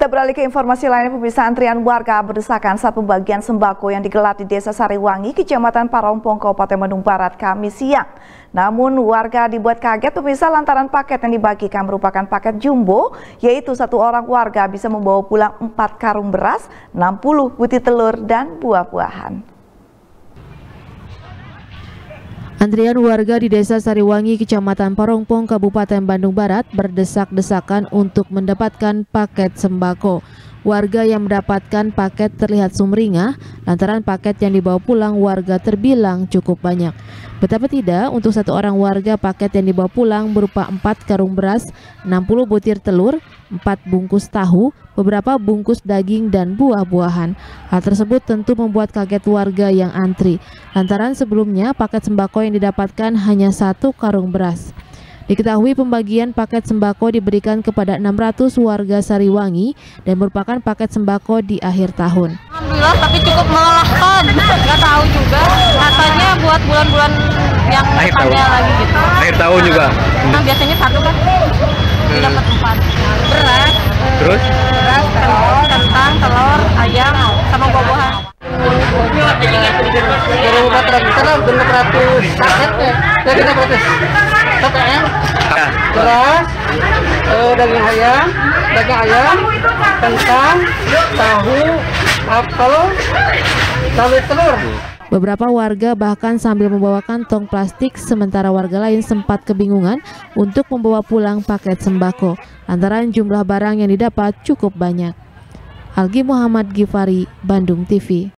Kita beralih ke informasi lainnya, pemirsa antrian warga berdesakan saat pembagian sembako yang digelar di Desa Sariwangi, Kecamatan Parompong, Kabupaten Bandung Barat, Kamis siang. Namun warga dibuat kaget pemirsa lantaran paket yang dibagikan merupakan paket jumbo, yaitu satu orang warga bisa membawa pulang 4 karung beras, 60 butir telur, dan buah-buahan. Antrian warga di Desa Sariwangi, Kecamatan Parongpong, Kabupaten Bandung Barat berdesak-desakan untuk mendapatkan paket sembako. Warga yang mendapatkan paket terlihat sumringah lantaran paket yang dibawa pulang warga terbilang cukup banyak. Betapa tidak, untuk satu orang warga paket yang dibawa pulang berupa 4 karung beras, 60 butir telur, 4 bungkus tahu, beberapa bungkus daging dan buah-buahan. Hal tersebut tentu membuat kaget warga yang antri. Lantaran sebelumnya paket sembako yang didapatkan hanya satu karung beras. Diketahui pembagian paket sembako diberikan kepada 600 warga Sariwangi dan merupakan paket sembako di akhir tahun. Alhamdulillah tapi cukup melelahkan. Gak tahu juga katanya buat bulan-bulan yang akhir tahun. lagi gitu. Akhir tahun juga. Nah, biasanya satu kan hmm. dapat empat. Beras. Terus? Empat ratus, kita ratus paket ya. Kita protes. Satu ayam, beras, uh, daging ayam, daging ayam, kentang, tahu, apel, lalu telur. Beberapa warga bahkan sambil membawa kantong plastik sementara warga lain sempat kebingungan untuk membawa pulang paket sembako lantaran jumlah barang yang didapat cukup banyak. Algi Muhammad Gifari, Bandung TV.